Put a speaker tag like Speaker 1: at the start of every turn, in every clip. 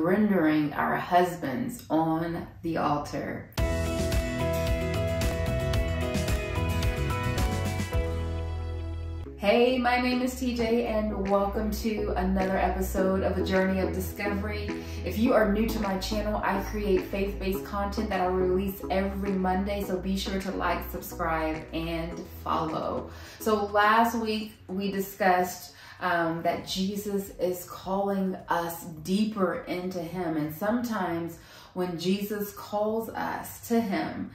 Speaker 1: surrendering our husbands on the altar. Hey, my name is TJ, and welcome to another episode of A Journey of Discovery. If you are new to my channel, I create faith based content that I release every Monday, so be sure to like, subscribe, and follow. So, last week we discussed um, that Jesus is calling us deeper into Him, and sometimes when Jesus calls us to Him,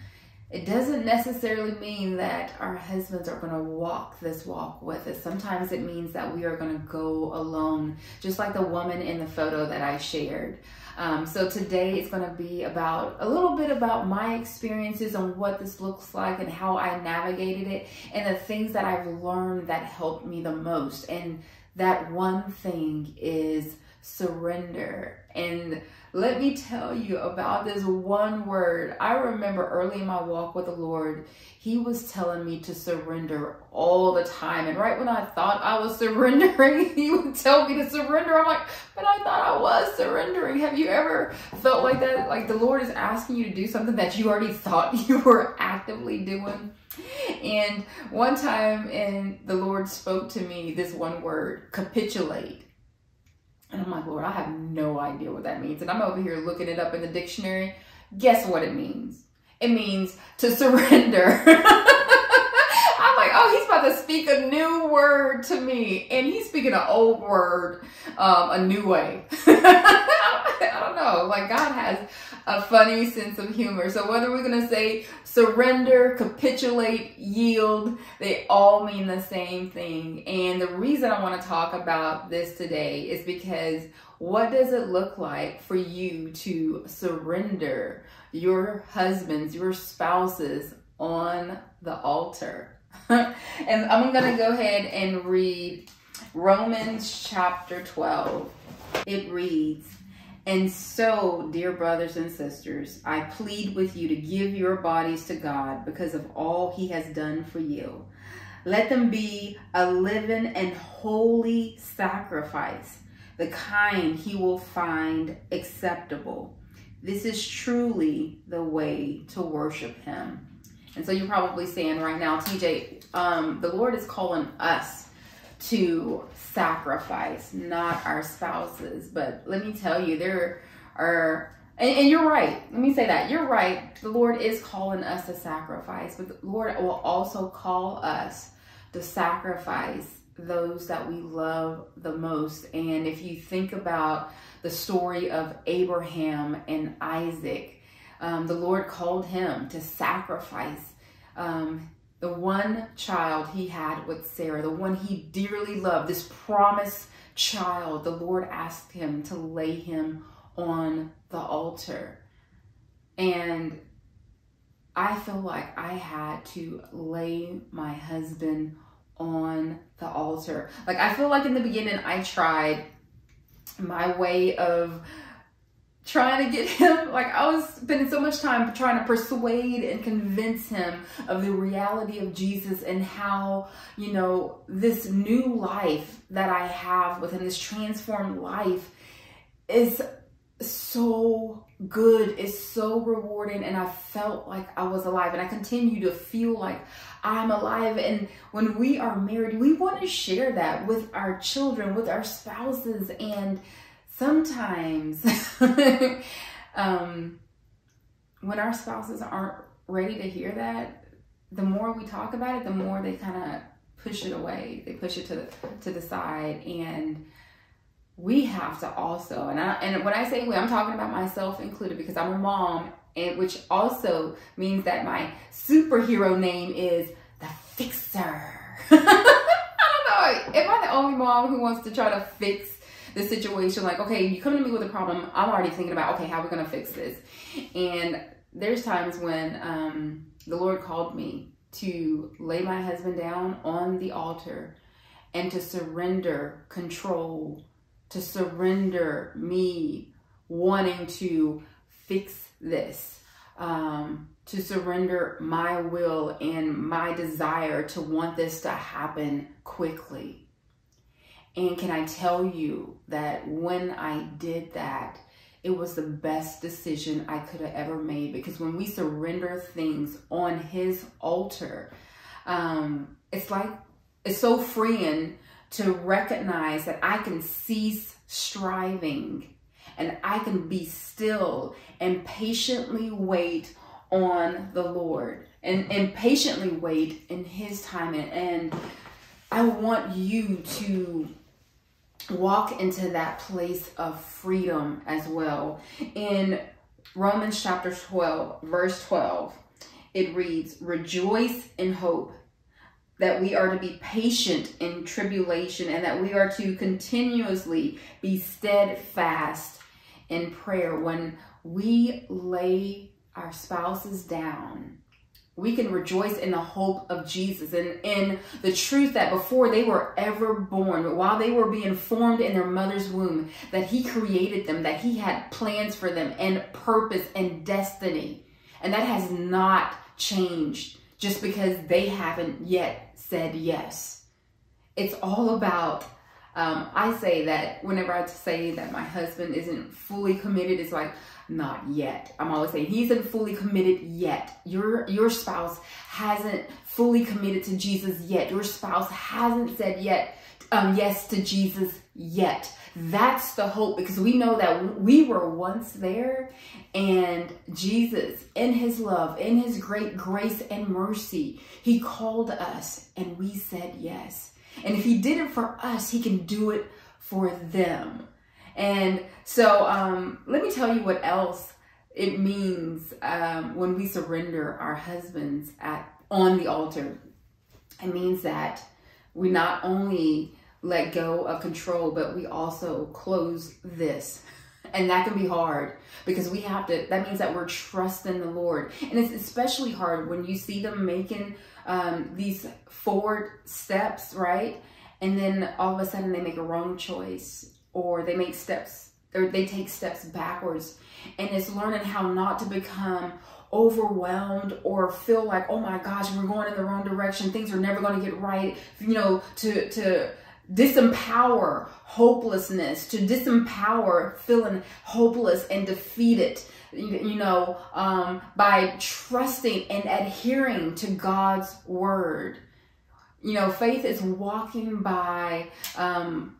Speaker 1: it doesn't necessarily mean that our husbands are going to walk this walk with us. Sometimes it means that we are going to go alone, just like the woman in the photo that I shared. Um, so today it's going to be about a little bit about my experiences on what this looks like and how I navigated it and the things that I've learned that helped me the most. And that one thing is surrender. And let me tell you about this one word. I remember early in my walk with the Lord, He was telling me to surrender all the time. And right when I thought I was surrendering, He would tell me to surrender. I'm like, but I thought I was surrendering. Have you ever felt like that? Like the Lord is asking you to do something that you already thought you were actively doing? And one time, and the Lord spoke to me this one word capitulate. And I'm like, Lord, I have no idea what that means. And I'm over here looking it up in the dictionary. Guess what it means? It means to surrender. I'm like, oh, he's about to speak a new word to me. And he's speaking an old word um, a new way. I don't know. Like, God has a funny sense of humor. So whether we're going to say surrender, capitulate, yield, they all mean the same thing. And the reason I want to talk about this today is because what does it look like for you to surrender your husbands, your spouses on the altar? and I'm going to go ahead and read Romans chapter 12. It reads, and so, dear brothers and sisters, I plead with you to give your bodies to God because of all he has done for you. Let them be a living and holy sacrifice, the kind he will find acceptable. This is truly the way to worship him. And so you're probably saying right now, TJ, um, the Lord is calling us to sacrifice, not our spouses. But let me tell you, there are, and, and, you're right. Let me say that. You're right. The Lord is calling us to sacrifice, but the Lord will also call us to sacrifice those that we love the most. And if you think about the story of Abraham and Isaac, um, the Lord called him to sacrifice um, the one child he had with Sarah, the one he dearly loved, this promised child, the Lord asked him to lay him on the altar. And I feel like I had to lay my husband on the altar. Like, I feel like in the beginning, I tried my way of trying to get him like I was spending so much time trying to persuade and convince him of the reality of Jesus and how, you know, this new life that I have with him, this transformed life is so good, is so rewarding and I felt like I was alive and I continue to feel like I'm alive. And when we are married, we want to share that with our children, with our spouses and sometimes um, when our spouses aren't ready to hear that, the more we talk about it, the more they kind of push it away. They push it to the, to the side, and we have to also. And I, and when I say we, I'm talking about myself included because I'm a mom, and which also means that my superhero name is the Fixer. I don't know. Am I the only mom who wants to try to fix the situation like, okay, you come to me with a problem, I'm already thinking about, okay, how we're to fix this? And there's times when um, the Lord called me to lay my husband down on the altar and to surrender control, to surrender me wanting to fix this, um, to surrender my will and my desire to want this to happen quickly. And can I tell you that when I did that, it was the best decision I could have ever made because when we surrender things on His altar, um, it's like it's so freeing to recognize that I can cease striving and I can be still and patiently wait on the Lord and, and patiently wait in His time. And, and I want you to walk into that place of freedom as well. In Romans chapter 12, verse 12, it reads, Rejoice in hope that we are to be patient in tribulation and that we are to continuously be steadfast in prayer. When we lay our spouses down we can rejoice in the hope of Jesus and in the truth that before they were ever born, while they were being formed in their mother's womb, that He created them, that He had plans for them and purpose and destiny. And that has not changed just because they haven't yet said yes. It's all about um, I say that whenever I say that my husband isn't fully committed, it's like, not yet. I'm always saying he isn't fully committed yet. Your your spouse hasn't fully committed to Jesus yet. Your spouse hasn't said yet um, yes to Jesus yet. That's the hope because we know that we were once there and Jesus in his love, in his great grace and mercy, he called us and we said yes. And if he did it for us, he can do it for them. And so um, let me tell you what else it means um, when we surrender our husbands at on the altar. It means that we not only let go of control, but we also close this. And that can be hard because we have to, that means that we're trusting the Lord. And it's especially hard when you see them making um, these forward steps, right? And then all of a sudden they make a wrong choice or they make steps or they take steps backwards. And it's learning how not to become overwhelmed or feel like, oh my gosh, we're going in the wrong direction. Things are never going to get right. You know, to, to, disempower hopelessness, to disempower feeling hopeless and defeated, you, know, um, by trusting and adhering to God's word. You know, faith is walking by um,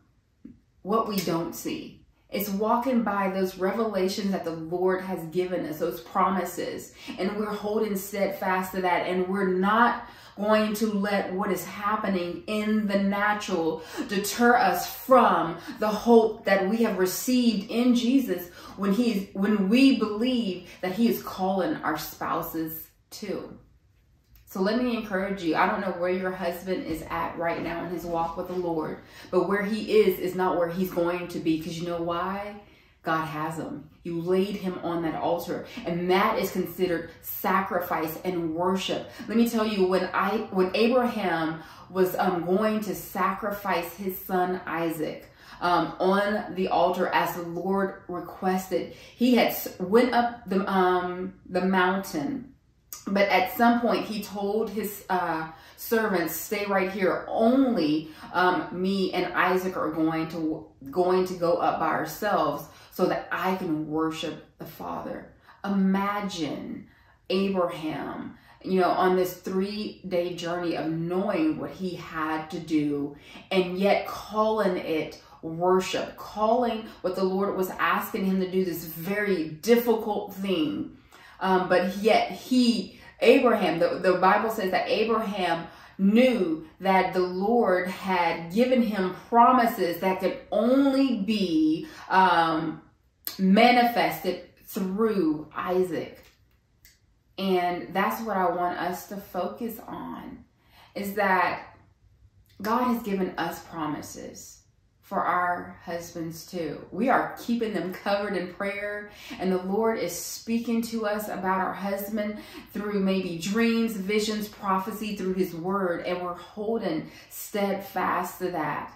Speaker 1: what we don't see. It's walking by those revelations that the Lord has given us, those promises, and we're holding steadfast to that, and we're not going to let what is happening in the natural deter us from the hope that we have received in Jesus when he's when we believe that he is calling our spouses too. So let me encourage you. I don't know where your husband is at right now in his walk with the Lord, but where he is is not where he's going to be because you know why? God has him. You laid him on that altar, and that is considered sacrifice and worship. Let me tell you, when I when Abraham was um, going to sacrifice his son Isaac, um, on the altar as the Lord requested. He had went up the um, the mountain but at some point, he told his uh, servants, "Stay right here. Only um, me and Isaac are going to going to go up by ourselves, so that I can worship the Father." Imagine Abraham, you know, on this three day journey of knowing what he had to do, and yet calling it worship, calling what the Lord was asking him to do, this very difficult thing. Um, but yet he Abraham, the, the Bible says that Abraham knew that the Lord had given him promises that could only be um, manifested through Isaac. And that's what I want us to focus on is that God has given us promises for our husbands too. We are keeping them covered in prayer, and the Lord is speaking to us about our husband through maybe dreams, visions, prophecy, through his word, and we're holding steadfast to that.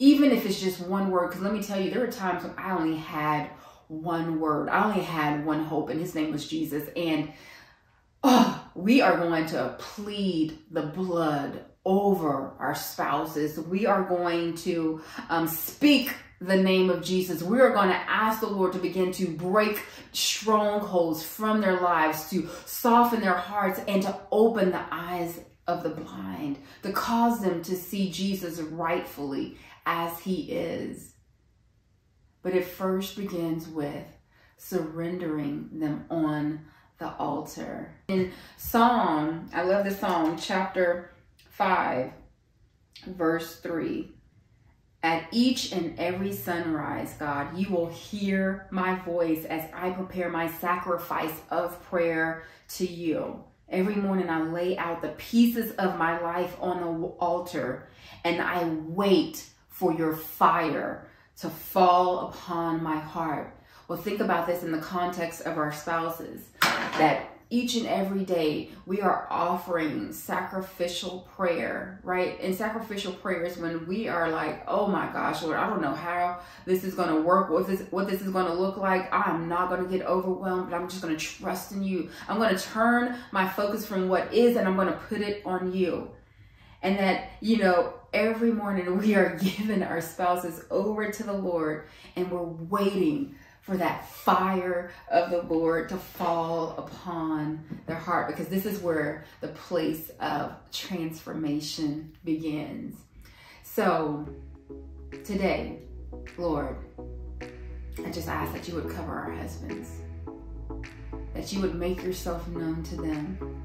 Speaker 1: Even if it's just one word, because let me tell you, there were times when I only had one word. I only had one hope, and his name was Jesus. And oh, we are going to plead the blood over our spouses. We are going to um, speak the name of Jesus. We are going to ask the Lord to begin to break strongholds from their lives, to soften their hearts, and to open the eyes of the blind, to cause them to see Jesus rightfully as he is. But it first begins with surrendering them on the altar. In Psalm, I love the Psalm, chapter 5, verse 3. At each and every sunrise, God, you will hear my voice as I prepare my sacrifice of prayer to you. Every morning, I lay out the pieces of my life on the altar and I wait for your fire to fall upon my heart. Well, think about this in the context of our spouses that each and every day we are offering sacrificial prayer, right? And sacrificial prayers when we are like, oh my gosh, Lord, I don't know how this is going to work, what this, what this is going to look like. I'm not going to get overwhelmed, but I'm just going to trust in you. I'm going to turn my focus from what is and I'm going to put it on you. And that, you know, every morning we are giving our spouses over to the Lord and we're waiting for that fire of the Lord to fall upon their heart. Because this is where the place of transformation begins. So today, Lord, I just ask that you would cover our husbands, that you would make yourself known to them,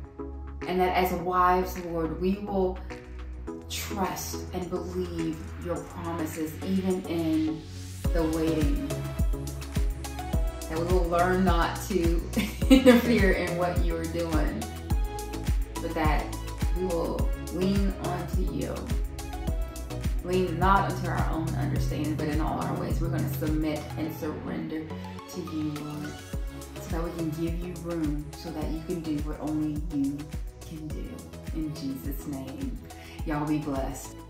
Speaker 1: and that as wives, Lord, we will trust and believe your promises even in the waiting and we will learn not to interfere in what you're doing, but that we will lean onto you. Lean not unto our own understanding, but in all our ways, we're going to submit and surrender to you, Lord, so that we can give you room so that you can do what only you can do. In Jesus' name, y'all be blessed.